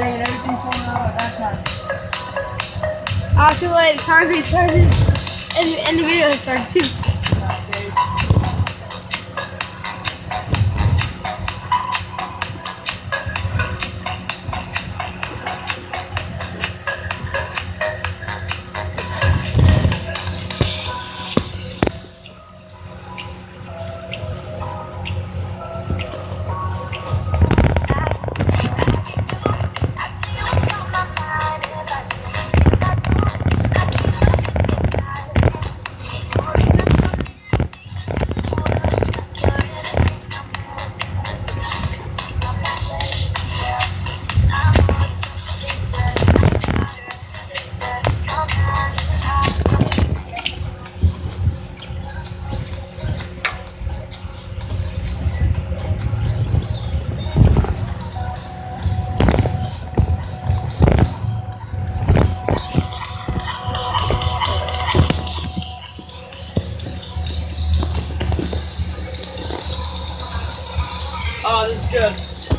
At that time. Ah, too late. Concrete started. And, and the video started too. Oh, this is good.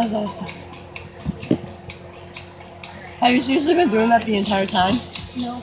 Was awesome. Have you seriously been doing that the entire time? No.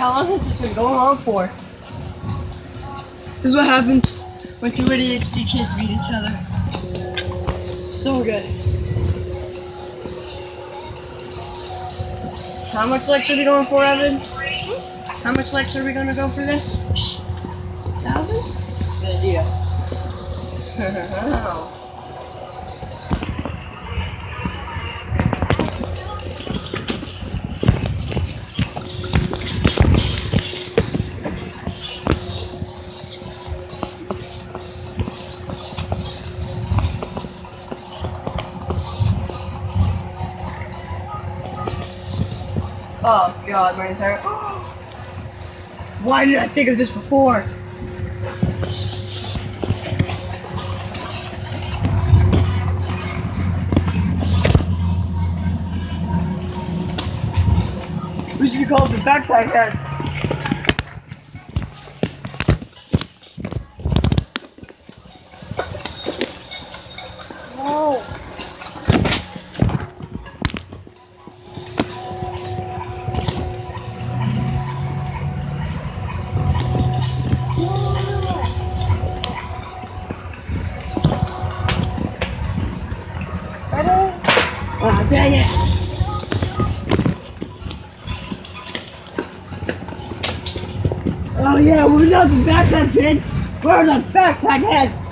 How long has this been going on for? This is what happens when two ADHD kids meet each other. So good. How much likes are we going for, Evan? How much likes are we gonna go for this? Thousand? Good idea. oh god, my entire. Why did I think of this before? We should be called the backpack head. Dang it. Oh yeah, we're not the backpack kid. We're the backpack head.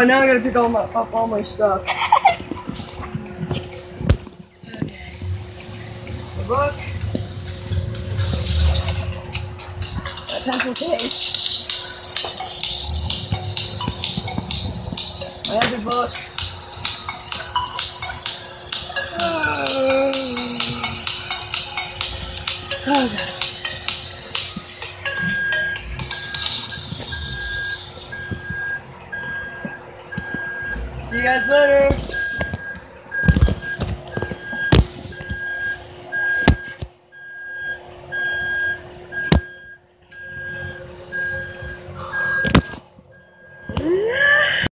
Oh, now I gotta pick all my, up all my stuff. okay. The book. My pencil case. My other book. Oh, God. See you guys later.